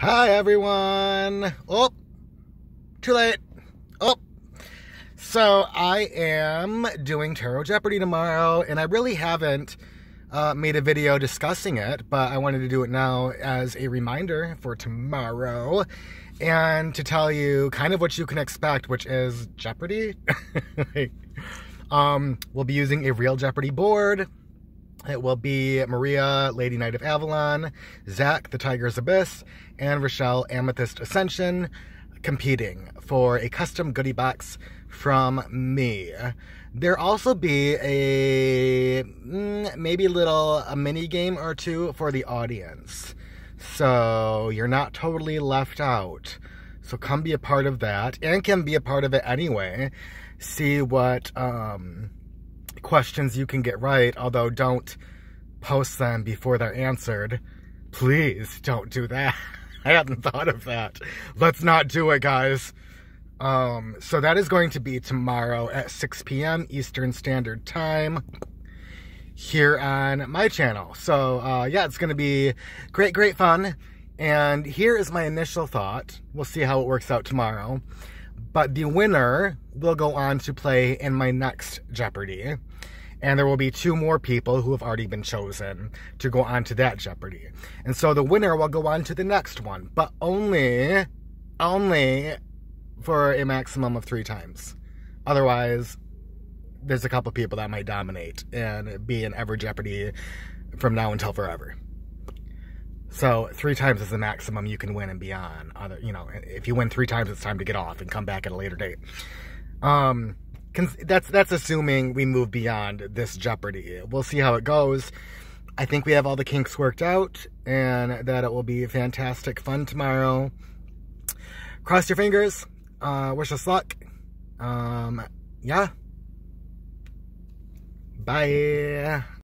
Hi, everyone. Oh, too late. Oh. So, I am doing Tarot Jeopardy tomorrow, and I really haven't uh, made a video discussing it, but I wanted to do it now as a reminder for tomorrow and to tell you kind of what you can expect, which is Jeopardy. um, we'll be using a real Jeopardy board. It will be Maria, Lady Knight of Avalon, Zach, the Tiger's Abyss, and Rochelle, Amethyst Ascension, competing for a custom goodie box from me. There also be a mm, maybe little a mini game or two for the audience. So you're not totally left out. So come be a part of that and can be a part of it anyway. See what um questions you can get right, although don't post them before they're answered. Please don't do that. I hadn't thought of that. Let's not do it, guys. Um, so that is going to be tomorrow at 6 p.m. Eastern Standard Time here on my channel. So, uh, yeah, it's going to be great, great fun. And here is my initial thought. We'll see how it works out tomorrow. But the winner will go on to play in my next Jeopardy! And there will be two more people who have already been chosen to go on to that Jeopardy! And so the winner will go on to the next one, but only, only for a maximum of three times. Otherwise, there's a couple people that might dominate and be in every Jeopardy from now until forever. So three times is the maximum you can win and beyond. Other, you know, if you win three times, it's time to get off and come back at a later date. Um, that's that's assuming we move beyond this Jeopardy. We'll see how it goes. I think we have all the kinks worked out, and that it will be fantastic fun tomorrow. Cross your fingers. Uh, wish us luck. Um, yeah. Bye.